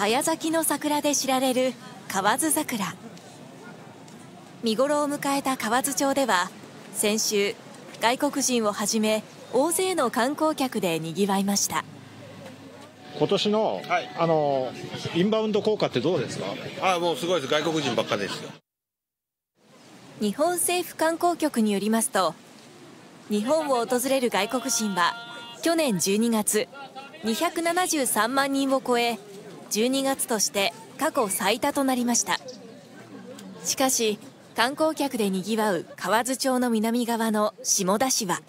早咲きの桜で知られる河津桜。見頃を迎えた河津町では先週外国人をはじめ大勢の観光客でにぎわいました。今年の、はい、あのインバウンド効果ってどうですか？あもうすごいです。外国人ばっかですよ。日本政府観光局によりますと日本を訪れる外国人は去年12月273万人を超え12月として過去最多となりました。しかし観光客でにぎわう河津町の南側の下田市は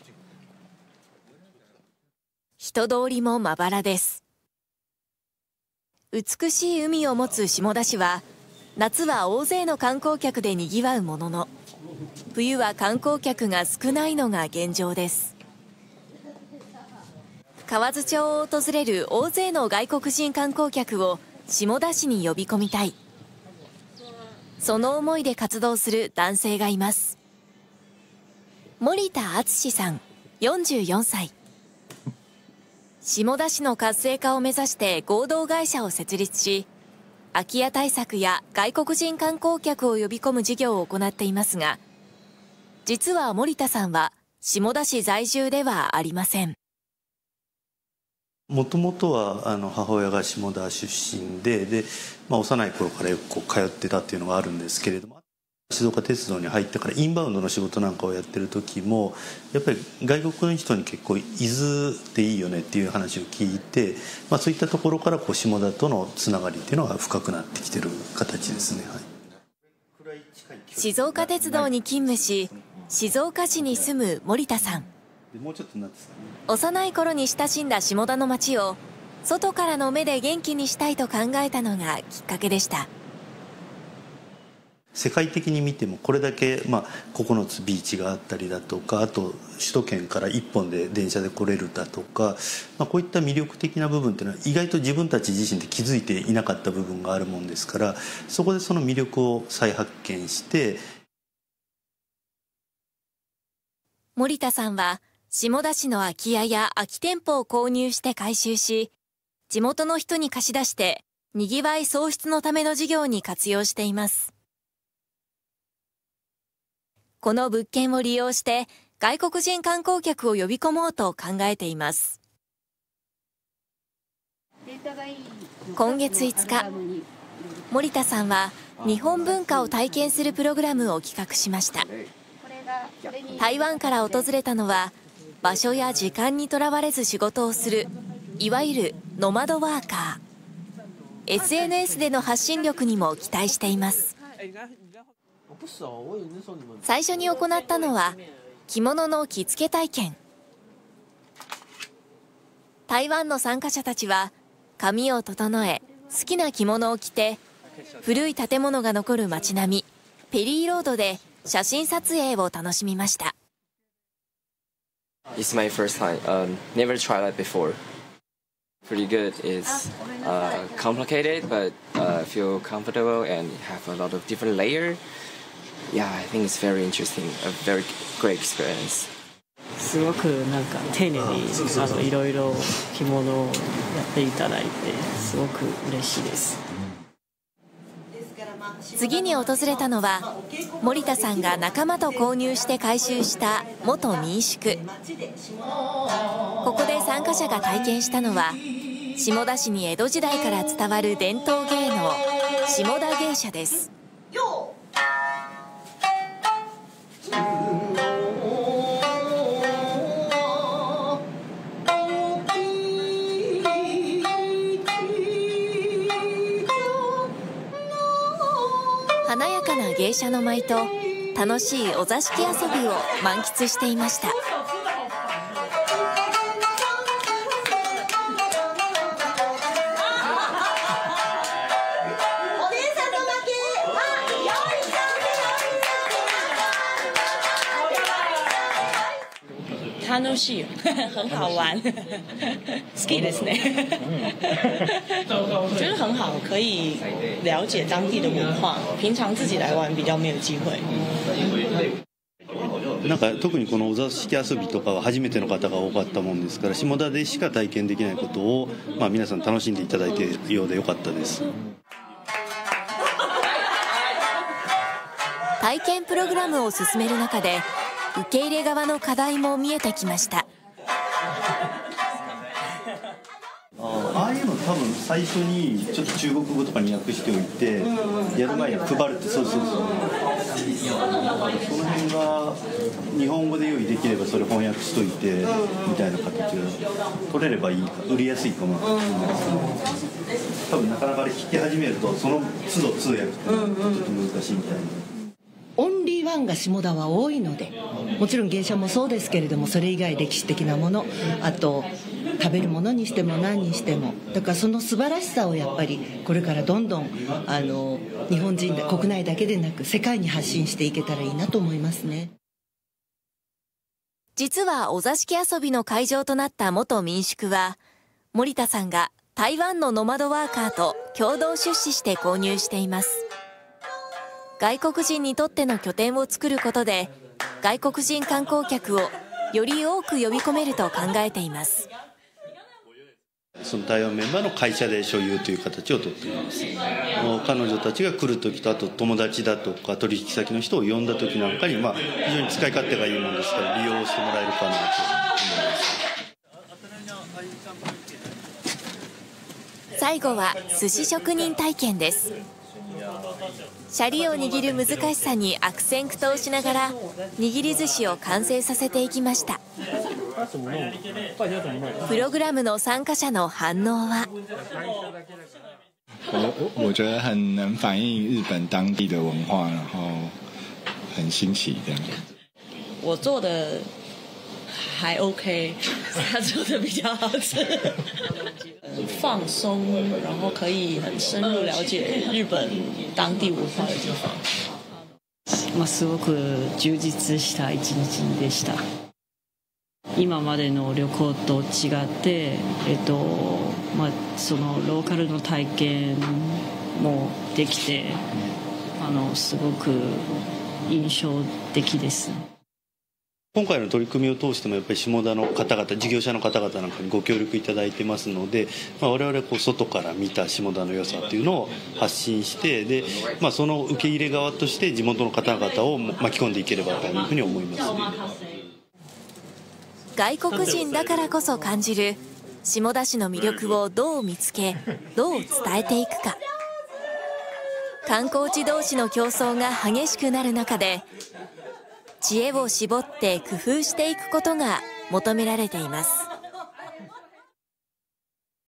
人通りもまばらです。美しい海を持つ下田市は夏は大勢の観光客でにぎわうものの冬は観光客が少ないのが現状です。河津町を訪れる大勢の外国人観光客を下田市に呼び込みたい。その思いで活動する男性がいます。森田敦さん44歳。下田市の活性化を目指して合同会社を設立し空き家対策や外国人観光客を呼び込む事業を行っていますが実は森田さんは下田市在住ではありません。もともとはあの母親が下田出身でで、まあ、幼い頃からよく通ってたっていうのがあるんですけれども静岡鉄道に入ってからインバウンドの仕事なんかをやってる時もやっぱり外国の人に結構伊豆でいいよねっていう話を聞いて、まあ、そういったところからこう下田とのつながりっていうのが深くなってきてる形ですね、はい、静岡鉄道に勤務し静岡市に住む森田さん。幼い頃に親しんだ下田の町を外からの目で元気にしたいと考えたのがきっかけでした。世界的に見てもこれだけ、まあ、9つビーチがあったりだとかあと首都圏から1本で電車で来れるだとか、まあ、こういった魅力的な部分っていうのは意外と自分たち自身で気づいていなかった部分があるもんですからそこでその魅力を再発見して。森田さんは下田市の空き家や空き店舗を購入して改修し地元の人に貸し出してにぎわい創出のための事業に活用しています。この物件を利用して外国人観光客を呼び込もうと考えています。今月5日森田さんは日本文化を体験するプログラムを企画しました。台湾から訪れたのは場所や時間にとらわれず仕事をするいわゆるノマドワーカー。SNS での発信力にも期待しています。最初に行ったのは着物の着付け体験。台湾の参加者たちは髪を整え好きな着物を着て古い建物が残る街並みペリーロードで写真撮影を楽しみました。It's my first time. Um, never tried that before. Pretty good. It's uh, complicated, but uh, feel comfortable and have a lot of different layers. yeah, I think it's very interesting, a very great experience. すごくなんか丁寧にあのいろいろ着物をやっていただいてすごく嬉しいです。 次に訪れたのは森田さんが仲間と購入して改修した元民宿。ここで参加者が体験したのは下田市に江戸時代から伝わる伝統芸能下田芸者です。かな芸者の舞と楽しいお座敷遊びを満喫していました。楽しい很好玩。好きですね。我 觉得很好可以了解当地的文化。平常自己来玩比较没有机会。なんか特にこのお座敷遊びとかは初めての方が多かったもんですから下田でしか体験できないことを、まあ、皆さん楽しんでいただいているようでよかったです。体験プログラムを進める中で受け入れ側の課題も見えてきました。ああいうの多分最初にちょっと中国語とかに訳しておいてやる前に配るってそうそうそう。その辺が日本語で用意できればそれ翻訳しといてみたいな形が取れればいいか売りやすいかも多分なかなかあれ聞き始めるとその都度通訳ってちょっと難しいみたいな。オンリーワンが下田は多いのでもちろん芸者もそうですけれどもそれ以外歴史的なものあと食べるものにしても何にしてもだからその素晴らしさをやっぱりこれからどんどんあの日本人国内だけでなく世界に発信していけたらいいなと思いますね実はお座敷遊びの会場となった元民宿は森田さんが台湾のノマドワーカーと共同出資して購入しています外国人にとっての拠点を作ることで外国人観光客をより多く呼び込めると考えています。その台湾メンバーの会社で所有という形をとっています。彼女たちが来る時とあと友達だとか取引先の人を呼んだ時なんかに、まあ、非常に使い勝手がいいものですから利用してもらえるかなと思います。最後は寿司職人体験ですシャリを握る難しさに悪戦苦闘しながら握り寿司を完成させていきましたプログラムの参加者の反応は？我我觉得很能反映日本当地的文化，然后很新奇这样。我做的还 OK，他做的比较好吃。放松，然后可以很深入了解日本当地文化的地方。まあ、すごく充実した一日でした今までの旅行と違って、えっとまあ、そのローカルの体験もできてあのすごく印象的です今回の取り組みを通してもやっぱり下田の方々事業者の方々なんかにご協力いただいてますので、まあ、我々こう外から見た下田の良さというのを発信してで、まあ、その受け入れ側として地元の方々を巻き込んでいければというふうに思います。外国人だからこそ感じる下田市の魅力をどう見つけどう伝えていくか。観光地同士の競争が激しくなる中で知恵を絞って工夫していくことが求められています。